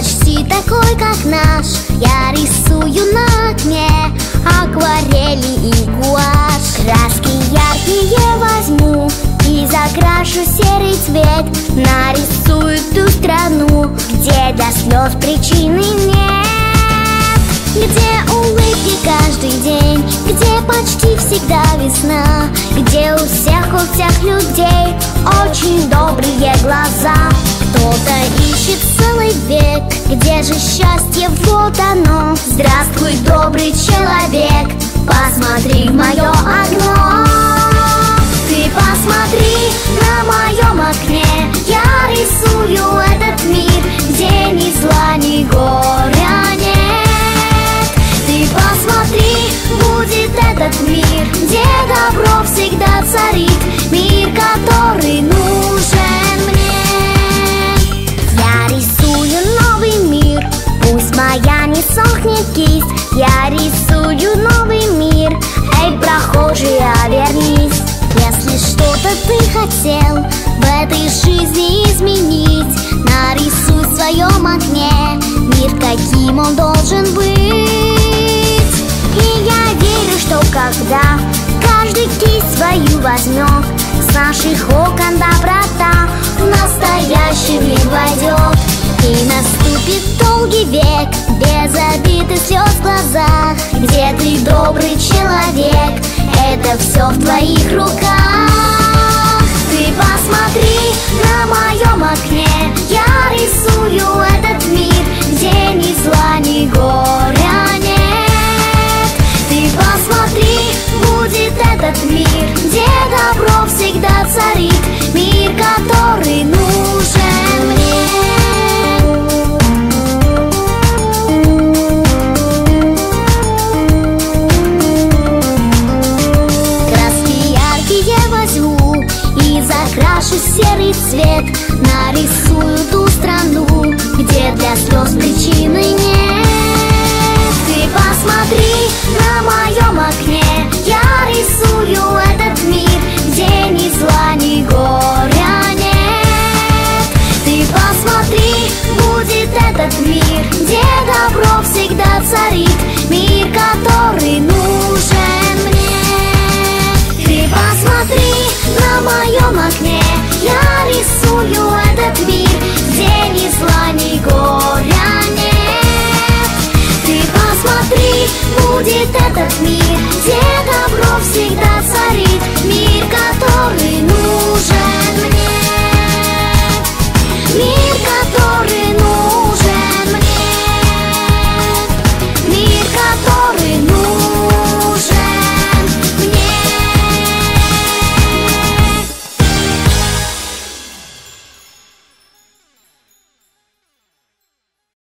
почти такой, как наш. Я рисую на окне акварели и гуашь. Краски яркие возьму и закрашу серый цвет. Нарисую ту страну, где для слез причины нет. Где улыбки каждый день, где почти всегда весна. Где у всех, у всех людей очень добрые глаза где же счастье, вот оно. Здравствуй, добрый человек, посмотри в мое окно. Ты посмотри на моем окне, я рисую этот мир Где ни зла, ни горя нет. Ты посмотри, будет этот мир, где добро всегда царит Мир, который нужен хотел в этой жизни изменить. Нарисуй в своем окне мир, каким он должен быть. И я верю, что когда каждый кисть свою возьмет С наших окон доброта в настоящий мир войдет И наступит долгий век без обид и слез в глазах Где ты добрый человек, это все в твоих руках серый цвет Нарисую ту страну, где для слез причины нет. Ты посмотри на моем окне, я рисую этот мир Где ни зла, ни горя нет. Ты посмотри, будет этот мир, где добро всегда царит Мир, который нужен рисую этот мир Где ни зла, ни горя нет. Ты посмотри, будет этот мир